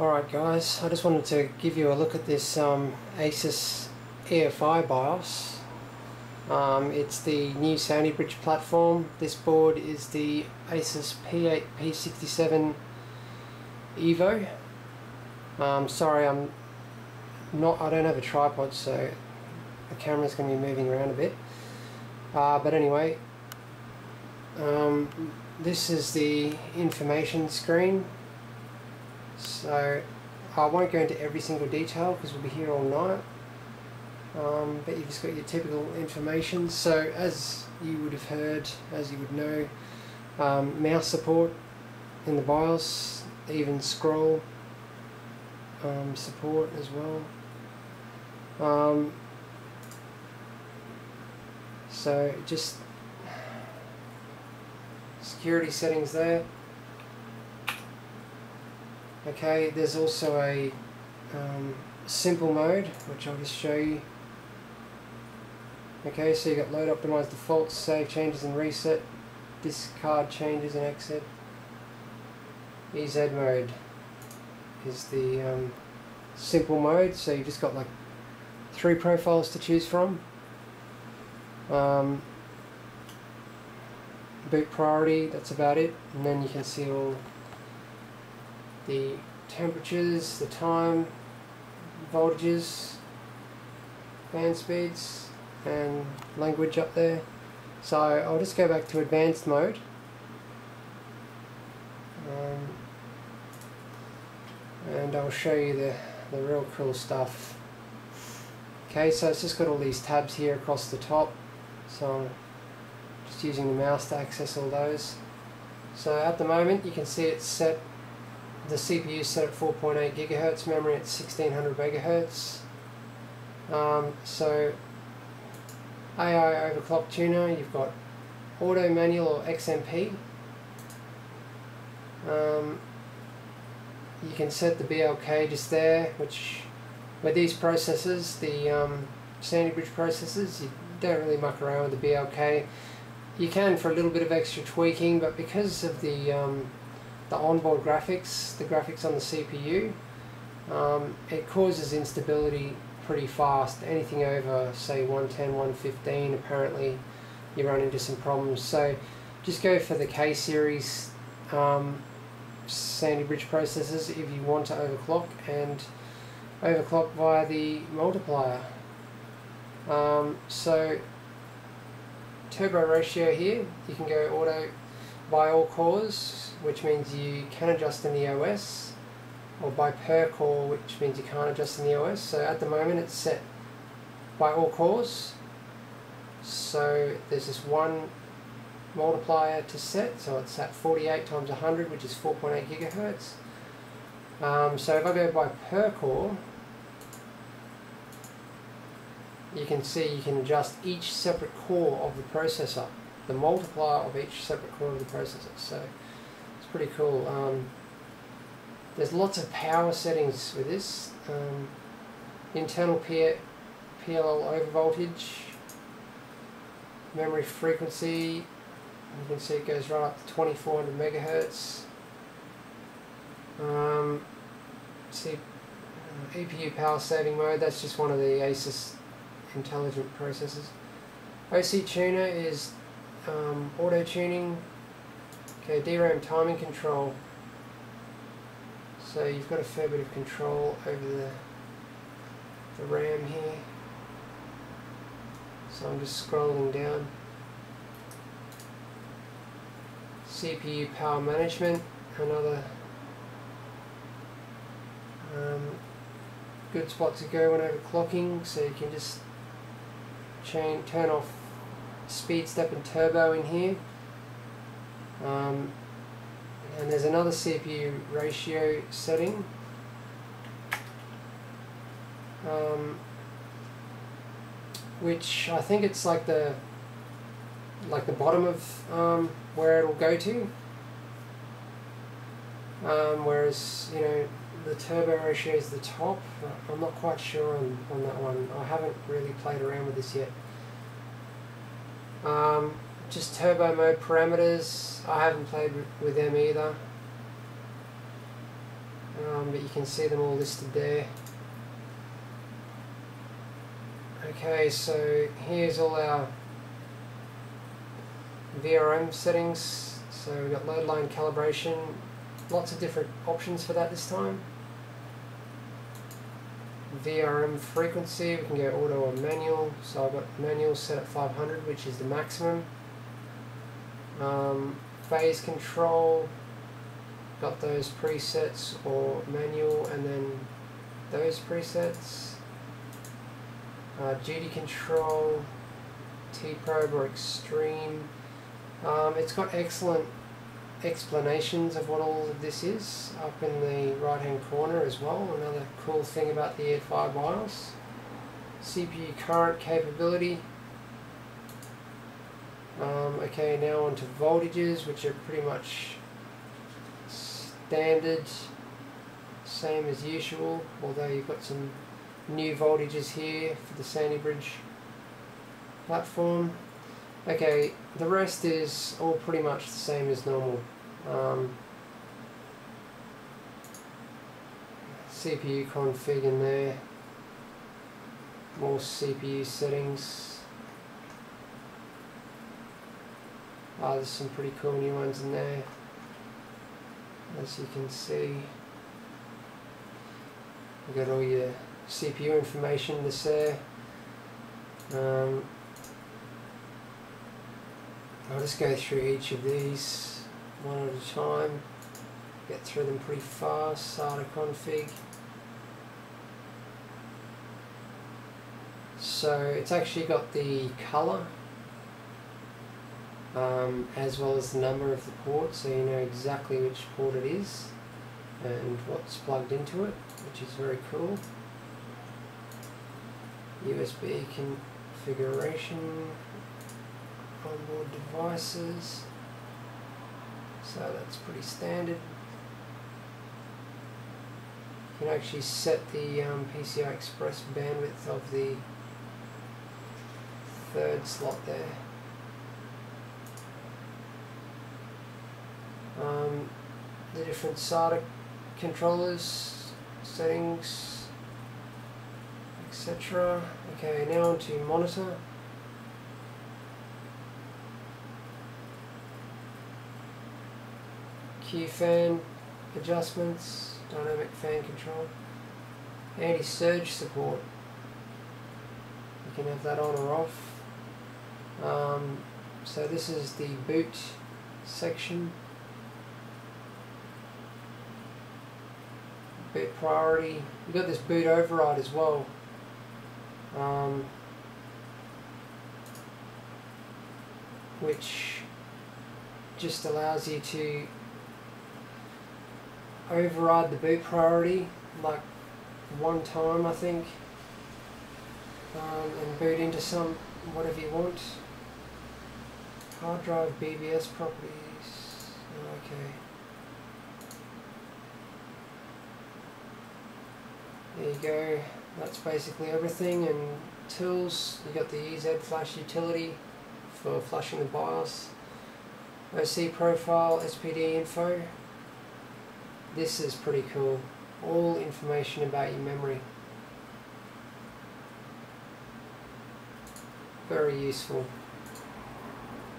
Alright guys, I just wanted to give you a look at this um, Asus EFI BIOS. Um, it's the new Sandy Bridge platform. This board is the Asus P8 P67 Evo. Um, sorry, I'm not. I don't have a tripod, so the camera's going to be moving around a bit. Uh, but anyway, um, this is the information screen so I won't go into every single detail because we'll be here all night. Um, but you've just got your typical information. So as you would have heard, as you would know, um, mouse support in the BIOS, even scroll um, support as well. Um, so just security settings there. Okay, there's also a um, simple mode, which I'll just show you. Okay, so you got load optimize defaults, save changes and reset, discard changes and exit. EZ mode is the um, simple mode, so you've just got like three profiles to choose from. Um, boot priority, that's about it, and then you can see all the temperatures, the time, voltages, fan speeds, and language up there. So I'll just go back to advanced mode. Um, and I'll show you the, the real cool stuff. Okay, so it's just got all these tabs here across the top. So I'm just using the mouse to access all those. So at the moment you can see it's set the CPU is set at 4.8 gigahertz, memory at 1600 megahertz. Um, so AI overclock tuner, you've got auto manual or XMP. Um, you can set the BLK just there, which with these processors, the um, Sandy Bridge processors, you don't really muck around with the BLK. You can for a little bit of extra tweaking, but because of the um, the onboard graphics, the graphics on the CPU, um, it causes instability pretty fast. Anything over say 110, 115 apparently you run into some problems. So just go for the K series um, Sandy Bridge processors if you want to overclock and overclock via the multiplier. Um, so turbo ratio here, you can go auto by all cores, which means you can adjust in the OS, or by per core, which means you can't adjust in the OS. So at the moment it's set by all cores. So there's this one multiplier to set, so it's at 48 times 100, which is 4.8 gigahertz. Um, so if I go by per core, you can see you can adjust each separate core of the processor the multiplier of each separate core of the processor. So it's pretty cool. Um, there's lots of power settings with this. Um, internal P PLL overvoltage, memory frequency, you can see it goes right up to 2400 megahertz. Um, see uh, EPU power saving mode, that's just one of the ASUS intelligent processors. OC tuner is um, auto tuning, okay, DRAM timing control. So you've got a fair bit of control over the, the RAM here. So I'm just scrolling down. CPU power management, another um, good spot to go when overclocking, so you can just chain, turn off speed step and turbo in here. Um, and there's another CPU ratio setting. Um, which I think it's like the like the bottom of um, where it'll go to. Um, whereas you know the turbo ratio is the top. I'm not quite sure on, on that one. I haven't really played around with this yet. Um, just turbo mode parameters, I haven't played with them either. Um, but you can see them all listed there. Okay, so here's all our VRM settings. So we've got load line calibration, lots of different options for that this time. VRM frequency, we can go auto or manual. So I've got manual set at 500, which is the maximum. Um, phase control, got those presets or manual and then those presets. Uh, duty control, T-probe or extreme. Um, it's got excellent explanations of what all of this is up in the right hand corner as well. Another cool thing about the Air5 BIOS. CPU current capability. Um, okay, now on to voltages, which are pretty much standard, same as usual, although you've got some new voltages here for the Sandy Bridge platform. Okay, the rest is all pretty much the same as normal. Um, CPU config in there, more CPU settings. Ah, there's some pretty cool new ones in there, as you can see. You've got all your CPU information this there. Um, I'll just go through each of these one at a time, get through them pretty fast, SATA config. So it's actually got the colour um, as well as the number of the port so you know exactly which port it is and what's plugged into it, which is very cool. USB configuration, onboard devices, so that's pretty standard. You can actually set the um, PCI Express bandwidth of the third slot there. Um, the different SATA controllers, settings, etc. Okay, now onto monitor. Q fan adjustments, dynamic fan control, anti-surge support. You can have that on or off. Um, so this is the boot section. Boot priority. You've got this boot override as well. Um, which just allows you to override the boot priority like one time I think. Um, and boot into some whatever you want. Hard drive BBS properties. Okay. There you go. That's basically everything. And tools you got the EZ flash utility for flashing the BIOS OC profile SPD info this is pretty cool. All information about your memory. Very useful.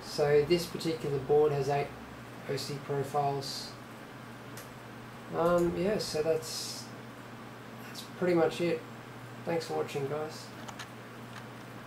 So this particular board has eight OC profiles. Um, yeah, so that's that's pretty much it. Thanks for watching guys.